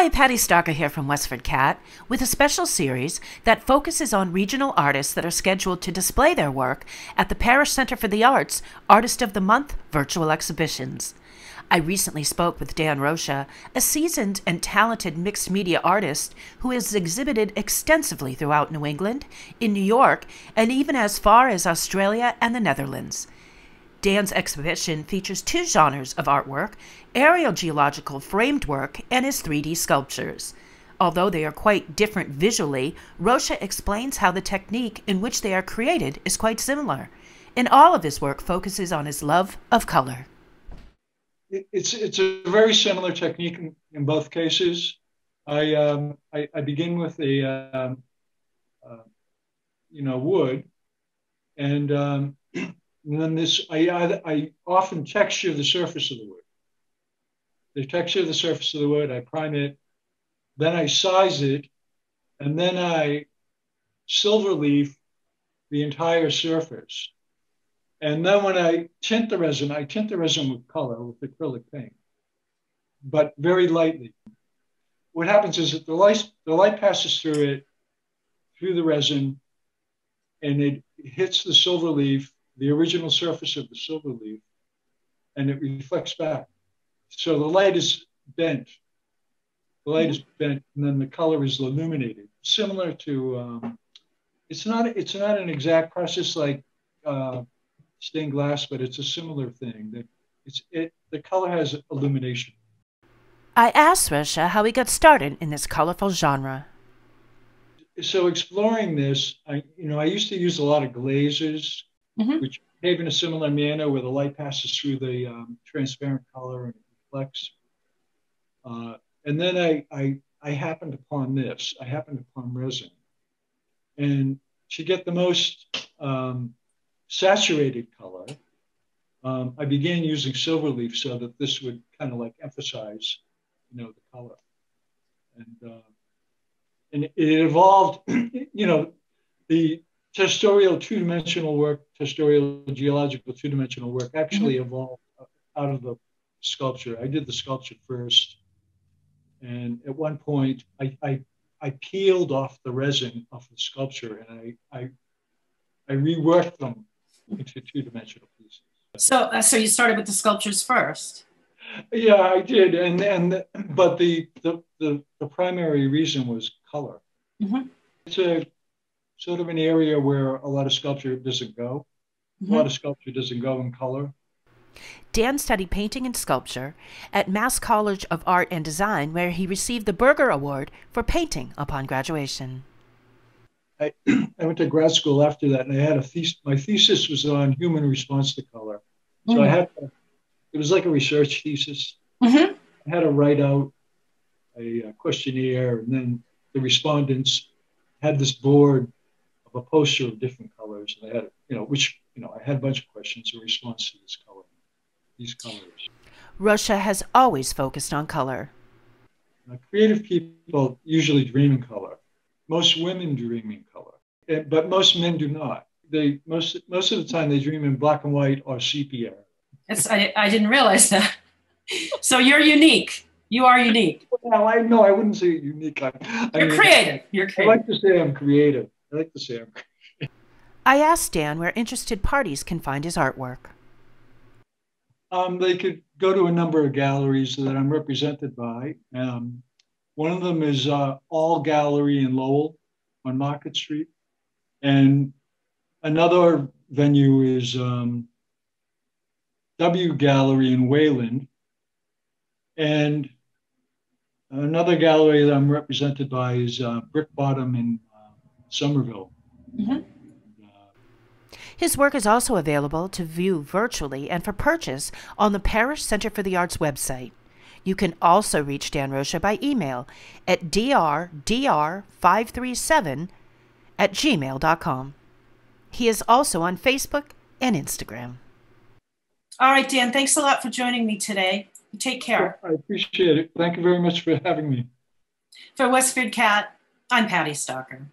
Hi, Patty Stalker here from Westford CAT with a special series that focuses on regional artists that are scheduled to display their work at the Parish Center for the Arts Artist of the Month virtual exhibitions. I recently spoke with Dan Rocha, a seasoned and talented mixed media artist who has exhibited extensively throughout New England, in New York, and even as far as Australia and the Netherlands. Dan's exhibition features two genres of artwork aerial geological framed work and his 3D sculptures. Although they are quite different visually, Rocha explains how the technique in which they are created is quite similar. And all of his work focuses on his love of color. It's, it's a very similar technique in, in both cases. I, um, I, I, begin with a, um, uh, you know, wood, and um, and then this, I, I, I often texture the surface of the wood. The texture of the surface of the wood, I prime it, then I size it, and then I silver leaf the entire surface. And then when I tint the resin, I tint the resin with color, with acrylic paint, but very lightly. What happens is that the light, the light passes through it, through the resin, and it hits the silver leaf the original surface of the silver leaf and it reflects back. So the light is bent. The light is bent and then the color is illuminated. Similar to, um, it's not it's not an exact process like uh, stained glass, but it's a similar thing. That it's it the color has illumination. I asked Rocha how he got started in this colorful genre. So exploring this, I you know I used to use a lot of glazes mm-hmm. which behave in a similar manner where the light passes through the um, transparent color and reflects. Uh, and then I, I, I happened upon this. I happened upon resin. And to get the most um, saturated color, um, I began using silver leaf so that this would kind of like emphasize, you know, the color. And, uh, and it evolved, you know, the testorial two-dimensional work, testorial geological two-dimensional work actually mm-hmm. evolved out of the sculpture. I did the sculpture first. And at one point, I, I, I peeled off the resin off the sculpture and I, I, I reworked them into two-dimensional pieces. So, uh, so you started with the sculptures first. Yeah, I did, and and but the the the, the primary reason was color. Mm-hmm. It's a sort of an area where a lot of sculpture doesn't go. Mm-hmm. A lot of sculpture doesn't go in color. Dan studied painting and sculpture at Mass College of Art and Design, where he received the Berger Award for painting upon graduation. I, I went to grad school after that, and I had a thesis. My thesis was on human response to color. So mm-hmm. I had to, it was like a research thesis. Mm-hmm. I had to write out a, a questionnaire, and then the respondents had this board of a poster of different colors. And I had, you know, which, you know, I had a bunch of questions in response to this color, these colors. Rocha has always focused on color. Now, creative people usually dream in color. Most women dream in color, eh, but most men do not. They most most of the time they dream in black and white or sepia. It's, I, I didn't realize that. so you're unique. You are unique. Well, I no, I wouldn't say unique. I, you're I mean, creative. You're creative. I like to say I'm creative. I like the say I'm. I asked Dan where interested parties can find his artwork. Um, they could go to a number of galleries that I'm represented by. Um, one of them is uh, All Gallery in Lowell on Market Street. And another venue is um, W Gallery in Wayland. And another gallery that I'm represented by is uh, Brick Bottom in Somerville. Mm-hmm. His work is also available to view virtually and for purchase on the Parish Center for the Arts website. You can also reach Dan Rocha by email at drdr537 at gmail.com. He is also on Facebook and Instagram. All right, Dan, thanks a lot for joining me today. Take care. I appreciate it. Thank you very much for having me. For Westford CAT, I'm Patty Stalker.